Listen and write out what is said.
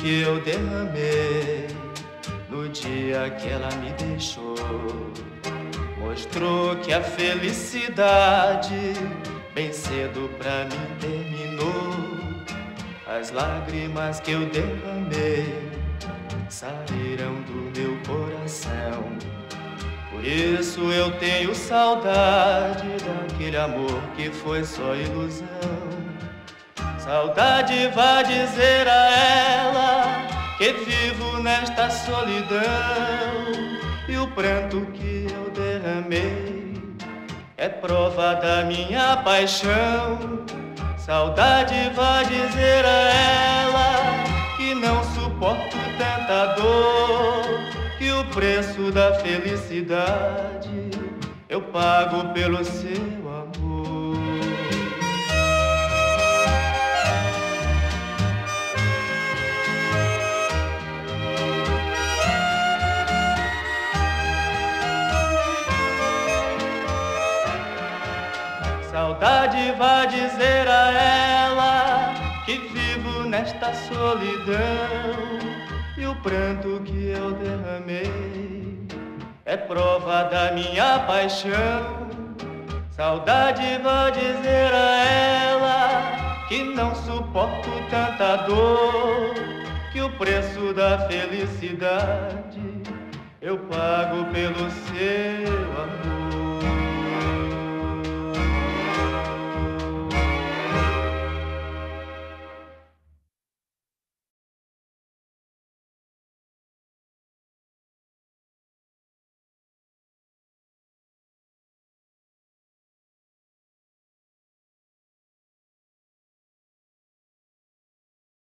que eu derramei no dia que ela me deixou mostrou que a felicidade bem cedo pra mim terminou. As lágrimas que eu derramei saíram do meu coração. Por isso eu tenho saudade daquele amor que foi só ilusão. Saudade vai dizer a que vivo nesta solidão e o pranto que eu derramei é prova da minha paixão. Saudade vai dizer a ela que não suporto tanta dor, que o preço da felicidade eu pago pelo seu Saudade vai dizer a ela que vivo nesta solidão e o pranto que eu derramei é prova da minha paixão. Saudade vai dizer a ela que não suporto tanta dor, que o preço da felicidade eu pago pelo seu